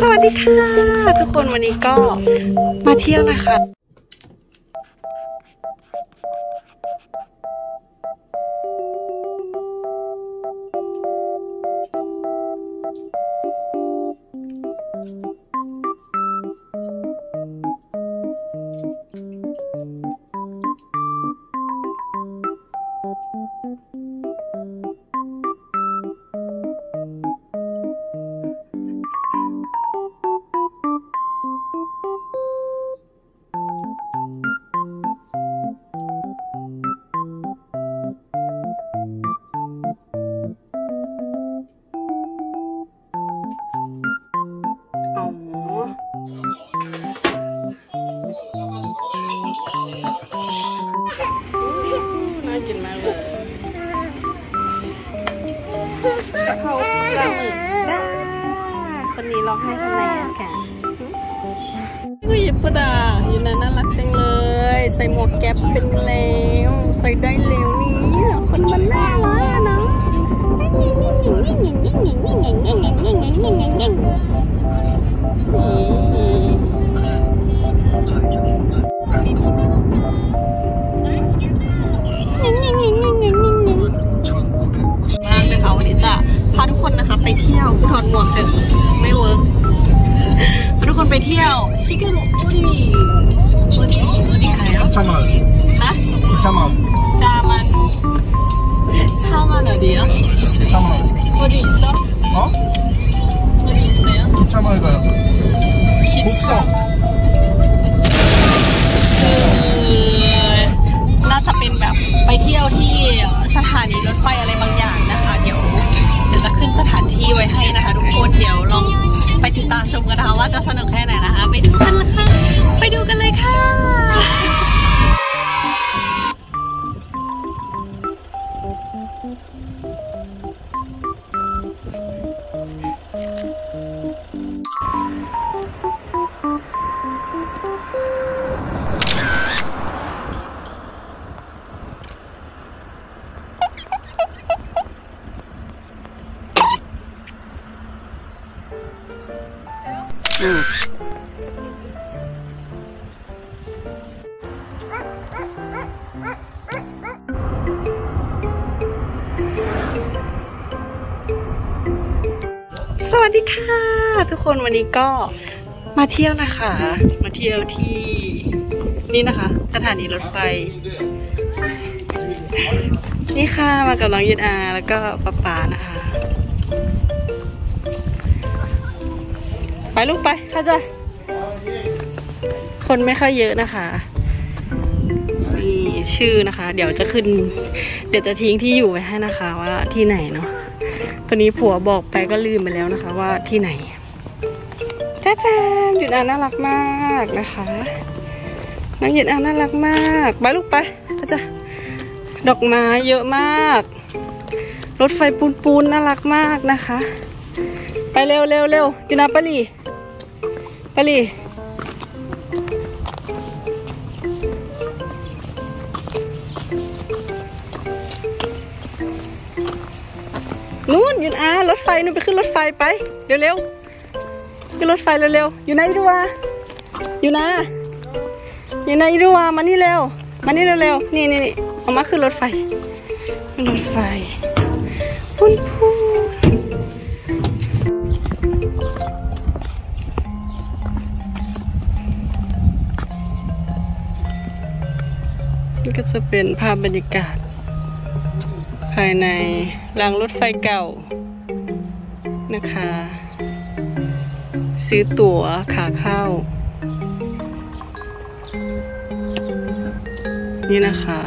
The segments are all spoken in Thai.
สวัสดีค่ะ ทุกคนวันนี้ก็มาเที่ยวนะคะ เขาปลาหมึจ้าคนนี้ร้องไห้ทำไมอะค่ะก็ยิบปดาอยู่นั้นน่ารักจังเลย ใส่หมวกแก๊ปเป็นแล้วใส่ได้แล้วนี่คนมันน่ารักอะเนะ พาทุกคนไปเที่ยวชิคาโกโอริโอริโอริใครอ่ะ 잠깐만 ฮะ 잠깐만 จามันชามันอดีอ่ะ 잠깐만 โอริสต์ 어? โอริสต์ 기차마을가 곡성 คือน่าจะเป็นแบบไปเที่ยวที่สถานีรถไฟอะไรบางอย่างนะคะ เดี๋ยวเดี๋ยวจะขึ้นสถานที่ไว้ให้นะคะ ทุกคนเดี๋ยวลองไปติดตามชมกันนะคะว่าจะสนุกแค่ สวัสดีค่ะ ทุกคนวันนี้ก็มาเที่ยวนะคะ มาเที่ยวที่นี่นะคะ สถานีรถไฟ นี่ค่ะมากับน้องยินอาแล้วก็ป๊าป๊านะคะ ไปลูกไปค่ะจ้ะคนไม่ค่อยเยอะนะคะนี่ชื่อนะคะ เดี๋ยวจะขึ้น เดี๋ยวจะทิ้งที่อยู่ไว้ให้นะคะ ว่าที่ไหนเนาะตอนนี้ผัวบอกไปก็ลืมไปแล้วนะคะ ว่าที่ไหนจ้าจ้าหยุดอ่านน่ารักมากนะคะน้องหยุดอ่านน่ารักมากไปลูกไปอาจารย์ดอกไม้เยอะมาก รถไฟปูนปูนน่ารักมากนะคะ ไปเร็วเร็วเร็วอยู่นะปะ ลีปลีนู่นยู่อารถไฟนู่นไปขึ้นรถไฟไป เร็วเร็วขึ้นรถไฟเร็วเร็วอยู่ไหนดูวะอยู่นะอยู่ไหนดูวะมานี่เร็วมานี่เร็วเร็วนี่นี่นี่เอามาขึ้นรถไฟขึ้นรถไฟปุ้นปุ้น นี่ก็จะเป็นภาพบรรยากาศ ภายในรางรถไฟเก่านะคะ ซื้อตั๋วขาเข้า นี่นะคะ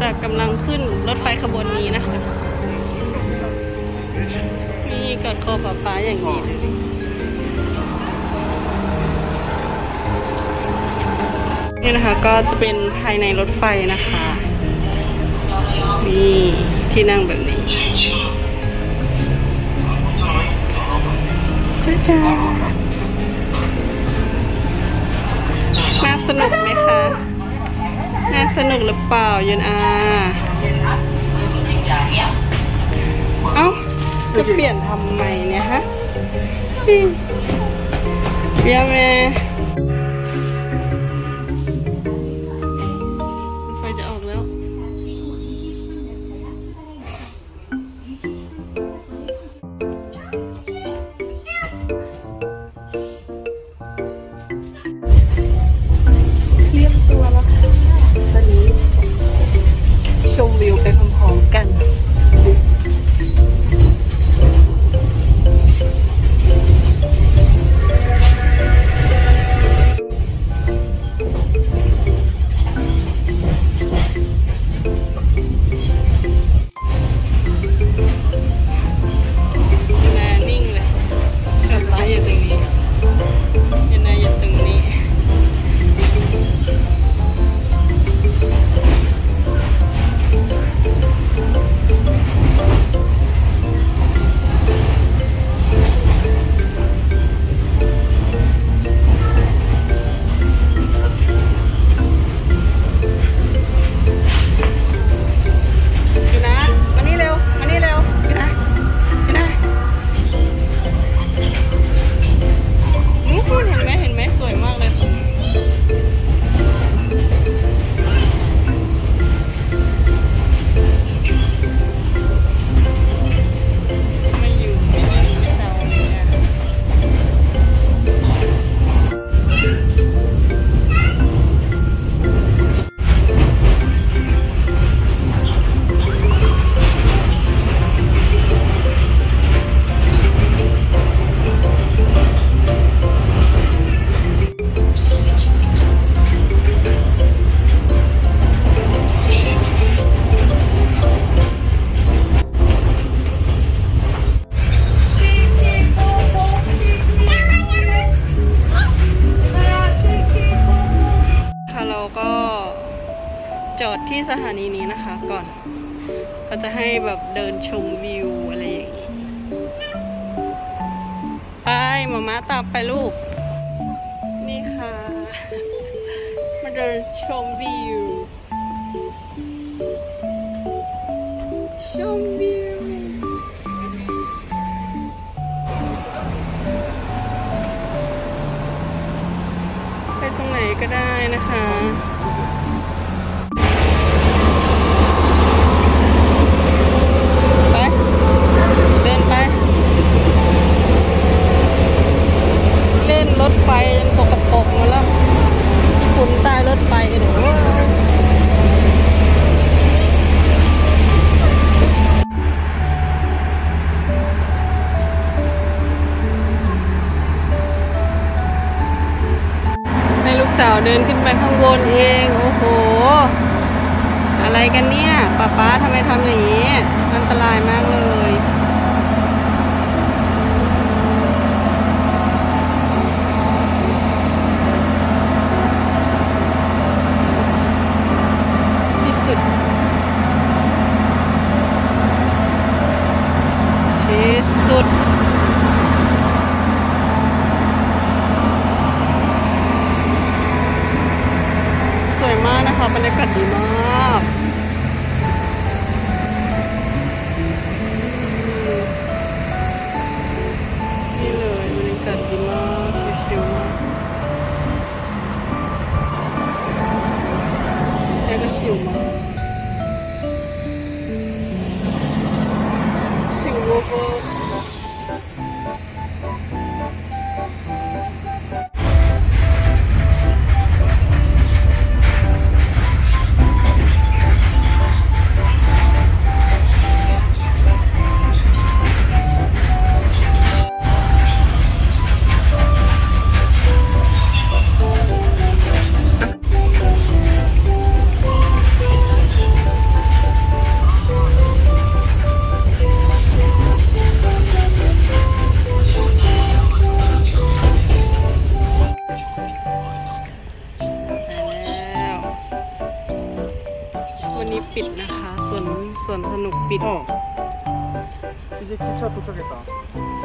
จะกำลังขึ้นรถไฟขบวนนี้นะคะ นี่กอดคอป๊าป๊าอย่างนี้เลยนี่นะคะก็จะเป็นภายในรถไฟนะคะนี่ที่นั่งแบบนี้จ้าจ้าน่าสนุกไหมคะน่า สนุกหรือเปล่ายุนอาเอ้า จะเปลี่ยนทำไมเนี่ยฮะพี่เบียแม่ อดที่สถานีนี้นะคะก่อนเขาจะให้แบบเดินชมวิวอะไรอย่างนี้ ไปหมาม้าตามไปลูก นี่ค่ะ มาเดินชมวิว ชมวิวไปตรงไหนก็ได้นะคะ เดินขึ้นไปข้างบนเอง โอ้โห อะไรกันเนี่ยป๊าป๊าทำไมทำอย่างนี้ อันตรายมากเลย ปิดนะคะส่วนส่วนสนุกปิด 어. 이제 기차 도착했다.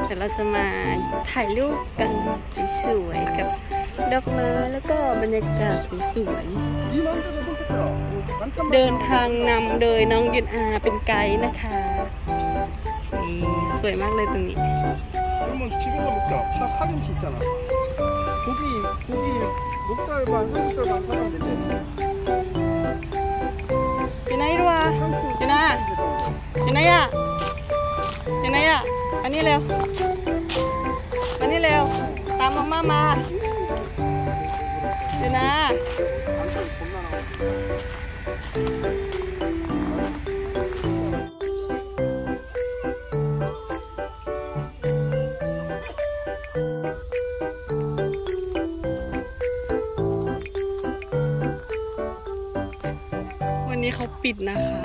เดี๋ยวเราจะมาถ่ายรูปกันสวยๆกับดอกไม้แล้วก็บรรยากาศสวย 이 마음대로 선택해라. 뭐 반찬 ๆ เดินทางนำโดยน้องยุนอาเป็นไกด์นะคะนี่สวยมากเลยตรงนี้ 그러면 집에서 먹자. 파, 파김치 있잖아. 고기, 고기, 목살 반, 삼겹살 반 사면 되지. ไหนรัวอยู่นะอยู่ไหนอะอยู่ไหนอะอันนี้เร็วอันนี้เร็วตามมามามาอยู่นะ ปิดนะคะ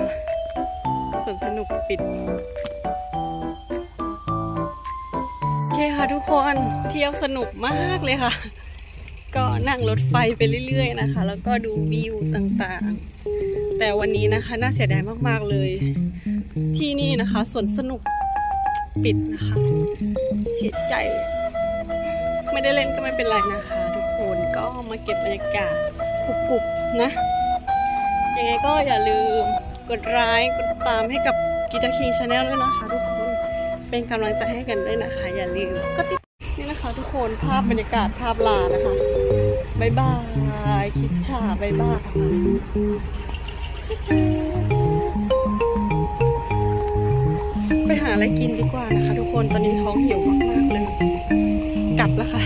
สวนสนุกปิด โอเคค่ะทุกคนเที่ยวสนุกมากเลยค่ะ ก็นั่งรถไฟไปเรื่อย ๆ นะคะ แล้วก็ดูวิวต่างๆ แต่วันนี้นะคะน่าเสียดายมากๆเลย ที่นี่นะคะสวนสนุกปิดนะคะเสียใจไม่ได้เล่นก็ไม่เป็นไรนะคะ ทุกคนก็มาเก็บบรรยากาศกรุบๆนะ ยังไงก็อย่าลืมกดไลค์กดตามให้กับกิจคีชาแนลด้วยนะคะทุกคนเป็นกำลังใจให้กันด้วยนะคะ อย่าลืมก็ติดนี่นะคะ ทุกคนภาพบรรยากาศภาพลานะคะบายบายคิดฉาบายบายช้าช้าไปหาอะไรกินดีกว่านะคะ ทุกคนตอนนี้ท้องหิวมากๆเลยกลับแล้วค่ะ